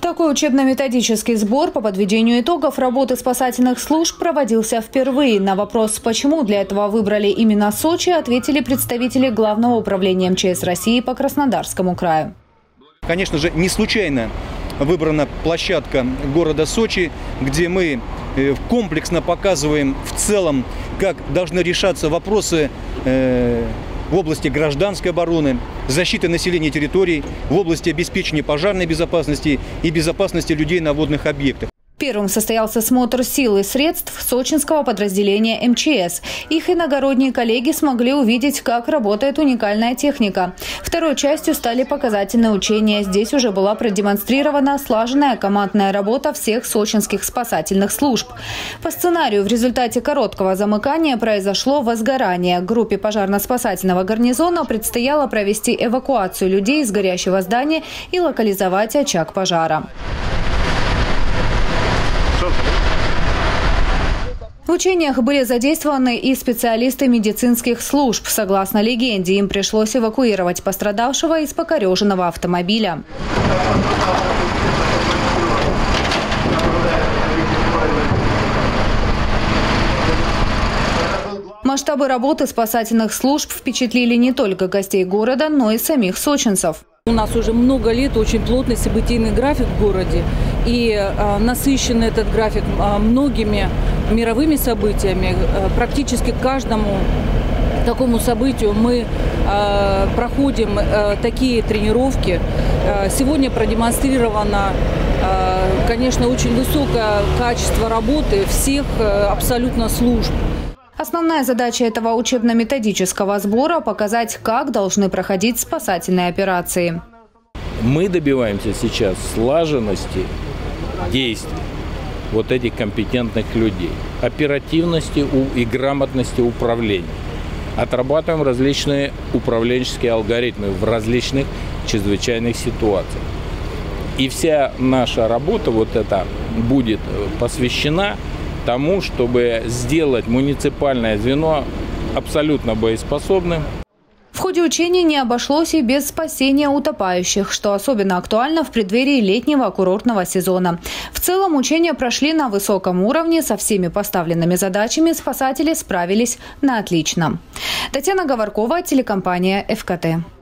Такой учебно-методический сбор по подведению итогов работы спасательных служб проводился впервые. На вопрос, почему для этого выбрали именно Сочи, ответили представители Главного управления МЧС России по Краснодарскому краю. Конечно же, не случайно выбрана площадка города Сочи, где мы э, комплексно показываем в целом, как должны решаться вопросы э, в области гражданской обороны, защиты населения территорий, в области обеспечения пожарной безопасности и безопасности людей на водных объектах. Первым состоялся смотр сил и средств сочинского подразделения МЧС. Их иногородние коллеги смогли увидеть, как работает уникальная техника. Второй частью стали показательные учения. Здесь уже была продемонстрирована слаженная командная работа всех сочинских спасательных служб. По сценарию в результате короткого замыкания произошло возгорание. Группе пожарно-спасательного гарнизона предстояло провести эвакуацию людей из горящего здания и локализовать очаг пожара. В учениях были задействованы и специалисты медицинских служб. Согласно легенде, им пришлось эвакуировать пострадавшего из покореженного автомобиля. Масштабы работы спасательных служб впечатлили не только гостей города, но и самих сочинцев. У нас уже много лет очень плотный событийный график в городе. И э, насыщен этот график э, многими мировыми событиями. Э, практически каждому такому событию мы э, проходим э, такие тренировки. Э, сегодня продемонстрировано, э, конечно, очень высокое качество работы всех э, абсолютно служб. Основная задача этого учебно-методического сбора – показать, как должны проходить спасательные операции. Мы добиваемся сейчас слаженности действий вот этих компетентных людей, оперативности и грамотности управления. Отрабатываем различные управленческие алгоритмы в различных чрезвычайных ситуациях. И вся наша работа вот эта будет посвящена тому, чтобы сделать муниципальное звено абсолютно боеспособным. В ходе учений не обошлось и без спасения утопающих, что особенно актуально в преддверии летнего курортного сезона. В целом учения прошли на высоком уровне, со всеми поставленными задачами спасатели справились на отлично. Татьяна Говоркова, телекомпания «ФКТ».